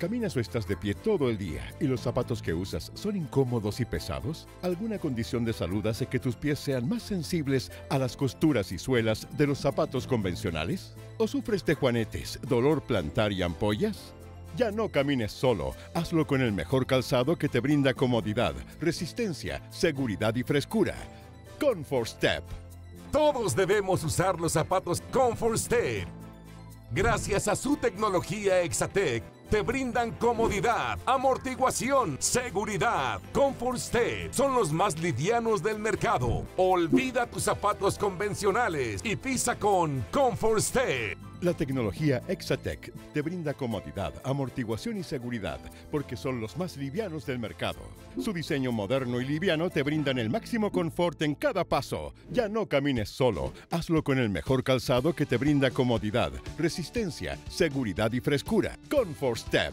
¿Caminas o estás de pie todo el día y los zapatos que usas son incómodos y pesados? ¿Alguna condición de salud hace que tus pies sean más sensibles a las costuras y suelas de los zapatos convencionales? ¿O sufres de juanetes, dolor plantar y ampollas? Ya no camines solo, hazlo con el mejor calzado que te brinda comodidad, resistencia, seguridad y frescura. Comfort Step. Todos debemos usar los zapatos Comfort Step. Gracias a su tecnología Exatec, te brindan comodidad, amortiguación, seguridad. Comfort son los más livianos del mercado. Olvida tus zapatos convencionales y pisa con Comfort. La tecnología Exatec te brinda comodidad, amortiguación y seguridad porque son los más livianos del mercado. Su diseño moderno y liviano te brindan el máximo confort en cada paso. Ya no camines solo, hazlo con el mejor calzado que te brinda comodidad, resistencia, seguridad y frescura. Comfort Step.